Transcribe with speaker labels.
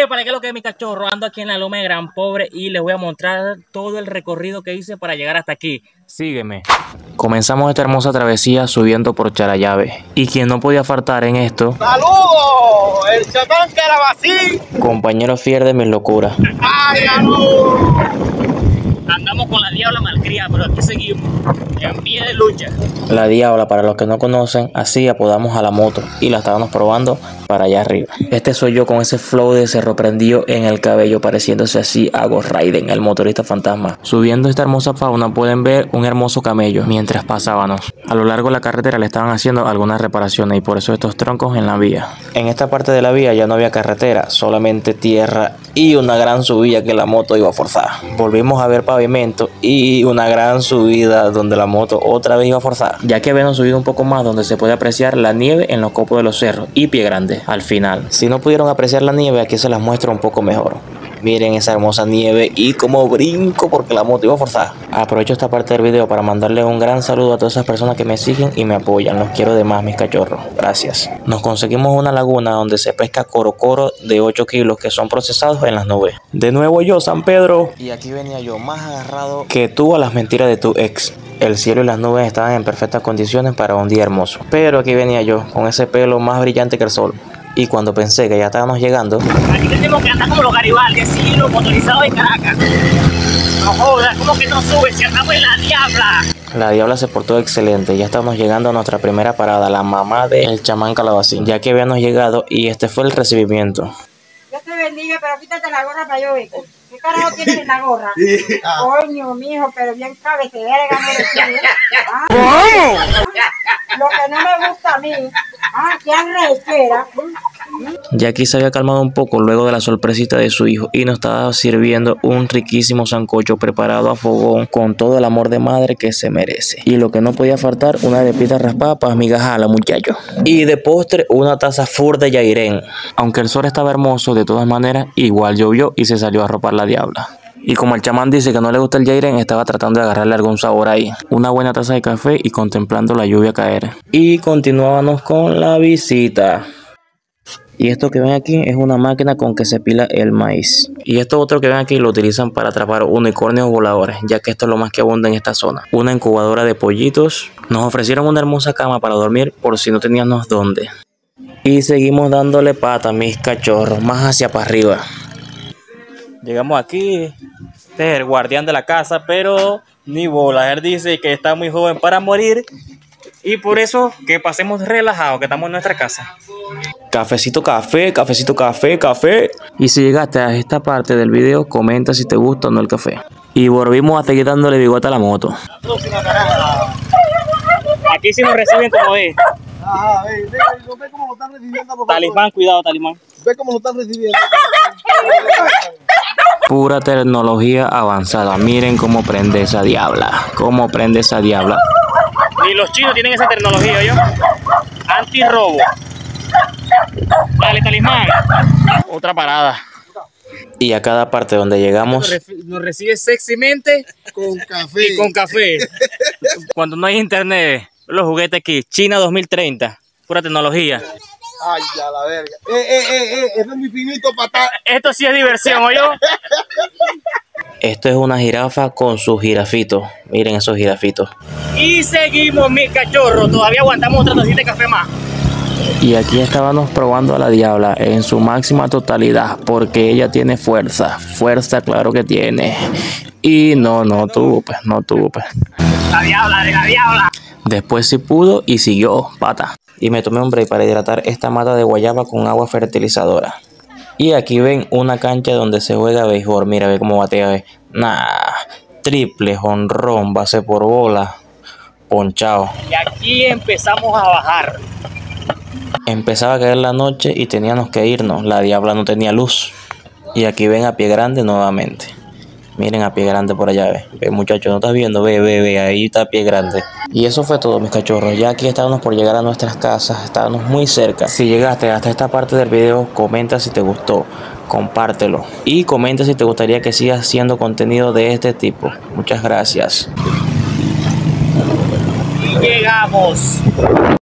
Speaker 1: Eh, para que lo que es mi cachorro, ando aquí en la loma de Gran Pobre y les voy a mostrar todo el recorrido que hice para llegar hasta aquí. Sígueme. Comenzamos esta hermosa travesía subiendo por Charayave. Y quien no podía faltar en esto.
Speaker 2: ¡Saludos! ¡El chamán Carabacín!
Speaker 1: Compañero fiel de mis locuras.
Speaker 2: ¡Ay, amor!
Speaker 1: Andamos con la diabla malcria, pero aquí seguimos, en pie de lucha.
Speaker 3: La diabla, para los que no conocen, así apodamos a la moto y la estábamos probando para allá arriba. Este soy yo con ese flow de cerro prendido en el cabello, pareciéndose así a Ghost Raiden, el motorista fantasma. Subiendo esta hermosa fauna pueden ver un hermoso camello mientras pasábamos. A lo largo de la carretera le estaban haciendo algunas reparaciones y por eso estos troncos en la vía. En esta parte de la vía ya no había carretera, solamente tierra y una gran subida que la moto iba a forzar. Volvimos a ver pavimento y una gran subida donde la moto otra vez iba a forzar, ya que habíamos subido un poco más donde se puede apreciar la nieve en los copos de los cerros y pie grande al final. Si no pudieron apreciar la nieve, aquí se las muestro un poco mejor. Miren esa hermosa nieve y como brinco porque la moto iba a forzar. Aprovecho esta parte del video para mandarle un gran saludo a todas esas personas que me siguen y me apoyan. Los quiero de más, mis cachorros. Gracias. Nos conseguimos una laguna donde se pesca coro coro de 8 kilos que son procesados en las nubes. De nuevo yo, San Pedro. Y aquí venía yo más agarrado que tú a las mentiras de tu ex. El cielo y las nubes estaban en perfectas condiciones para un día hermoso. Pero aquí venía yo, con ese pelo más brillante que el sol. Y cuando pensé que ya estábamos llegando,
Speaker 1: Aquí tenemos que andar como los Garibaldi, así, los motorizados de Caracas. No jodas, ¿cómo que no sube si andamos en la diabla?
Speaker 3: la diabla se portó excelente. Ya estamos llegando a nuestra primera parada, la mamá del chamán calabacín. Ya que habíamos llegado y este fue el recibimiento.
Speaker 4: Dios te bendiga, pero quítate la gorra para yo ver. ¿Qué carajo tienes en la gorra? Coño, mijo, pero bien cabe, te verga, no eres tú, ¿eh? Ah. Lo que no me gusta a mí. Ah, qué arrechera.
Speaker 3: Jackie se había calmado un poco luego de la sorpresita de su hijo y nos estaba sirviendo un riquísimo sancocho preparado a fogón con todo el amor de madre que se merece. Y lo que no podía faltar, una de pita raspada para migajala, muchacho. Y de postre, una taza fur de Yairén. Aunque el sol estaba hermoso, de todas maneras, igual llovió y se salió a ropar la diabla. Y como el chamán dice que no le gusta el Jairen, estaba tratando de agarrarle algún sabor ahí. Una buena taza de café y contemplando la lluvia caer. Y continuábamos con la visita. Y esto que ven aquí es una máquina con que se pila el maíz. Y esto otro que ven aquí lo utilizan para atrapar unicornios voladores, ya que esto es lo más que abunda en esta zona. Una incubadora de pollitos. Nos ofrecieron una hermosa cama para dormir por si no teníamos dónde. Y seguimos dándole pata, mis cachorros, más hacia para arriba.
Speaker 1: Llegamos aquí, este es el guardián de la casa, pero ni bola. Él dice que está muy joven para morir y por eso que pasemos relajados, que estamos en nuestra casa.
Speaker 3: Cafecito café, cafecito café, café. Y si llegaste a esta parte del video, comenta si te gusta o no el café. Y volvimos a seguir dándole bigote a la moto.
Speaker 1: Aquí sí nos reciben como es.
Speaker 2: Ajá, ve, ve, ve cómo lo están recibiendo.
Speaker 1: Talismán, cuidado, talismán.
Speaker 2: Ve cómo lo están recibiendo.
Speaker 3: Pura tecnología avanzada. Miren cómo prende esa diabla. Cómo prende esa diabla.
Speaker 1: Ni los chinos tienen esa tecnología, ¿yo? Antirrobo. Dale, talismán. Otra parada.
Speaker 3: Y a cada parte donde llegamos,
Speaker 1: Nos recibe sexymente
Speaker 2: Con café.
Speaker 1: y con café. Cuando no hay internet, los juguetes aquí, China 2030, pura tecnología.
Speaker 2: Ay, ya la verga. Eh, eh, eh, eh, eso es muy finito.
Speaker 1: Esto sí es diversión, ¿oyó?
Speaker 3: Esto es una jirafa con sus jirafitos. Miren esos jirafitos.
Speaker 1: Y seguimos, mi cachorro. Todavía aguantamos otra tacita de café más.
Speaker 3: Y aquí estábamos probando a la diabla en su máxima totalidad, porque ella tiene fuerza. Fuerza, claro que tiene. Y no, no tuvo, pues, no tuvo, pues.
Speaker 1: La diabla, de la diabla.
Speaker 3: Después sí pudo y siguió, pata. Y me tomé un break para hidratar esta mata de guayaba con agua fertilizadora. Y aquí ven una cancha donde se juega béisbol. Mira, ve cómo batea, ve. Nah, triple, jonrón, base por bola, ponchado.
Speaker 1: Y aquí empezamos a bajar.
Speaker 3: Empezaba a caer la noche y teníamos que irnos. La diabla no tenía luz. Y aquí ven a pie grande nuevamente. Miren a pie grande por allá, ve. Ve, muchachos, no estás viendo, ve, ve, ve, ahí está pie grande. Y eso fue todo, mis cachorros. Ya aquí estábamos por llegar a nuestras casas, estábamos muy cerca. Si llegaste hasta esta parte del video, comenta si te gustó, compártelo. Y comenta si te gustaría que siga haciendo contenido de este tipo. Muchas gracias.
Speaker 1: Llegamos.